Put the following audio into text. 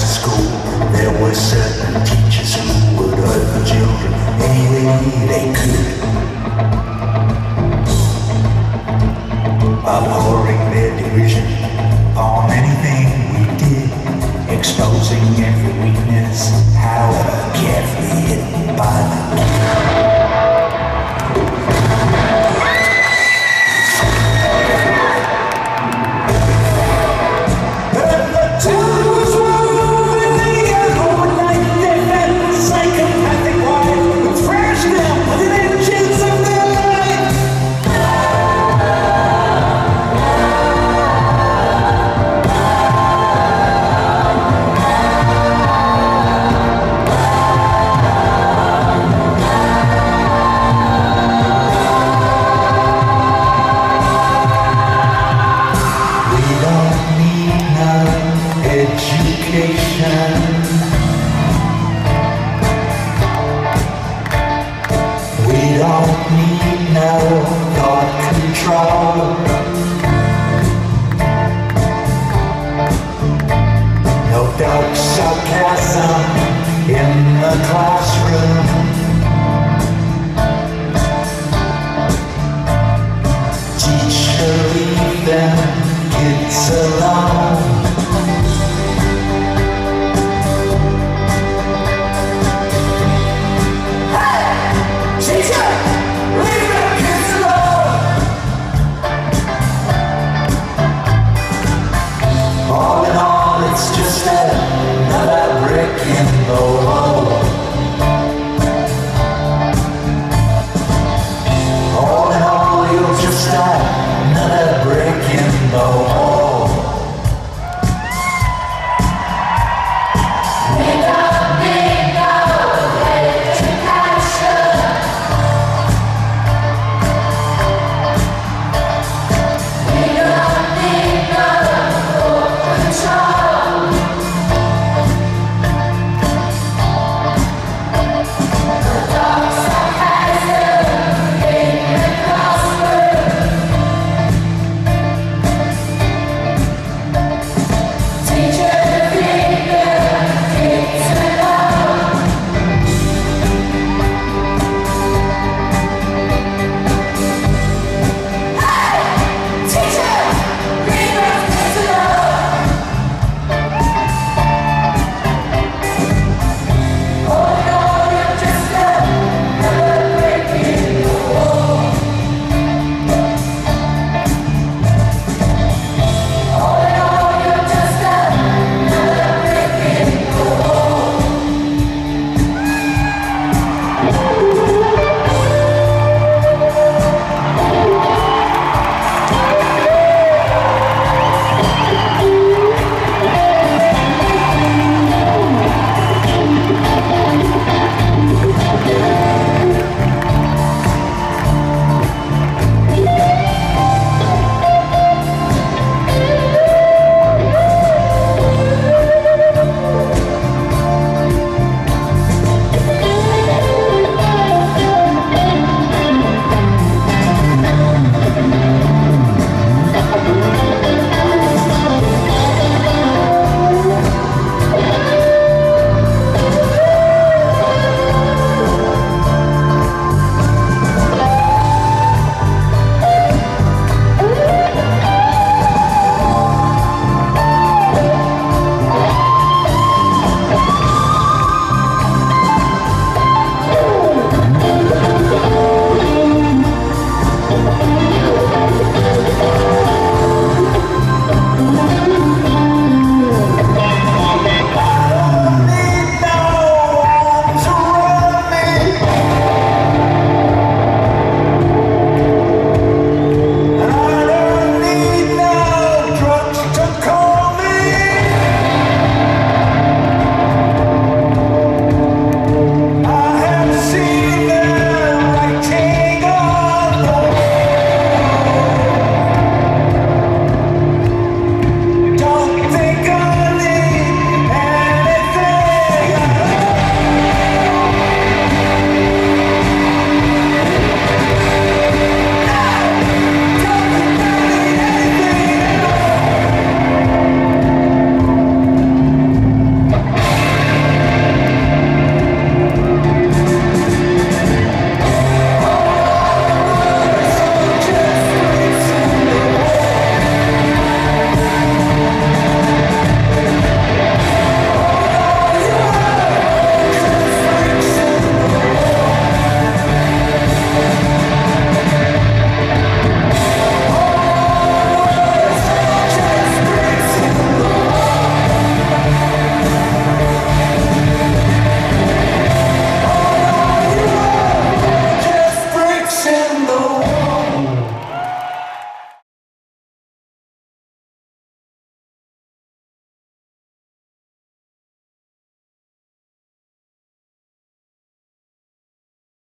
to school, there were certain teachers who would hurt the children any way they could. I hell got control No dark sarcasm in the classroom.